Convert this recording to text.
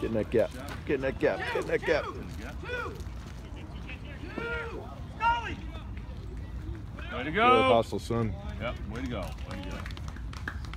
Getting that gap. Getting that gap. Getting that gap. Way to go. hustle, son. Yep, way to go. Way to go.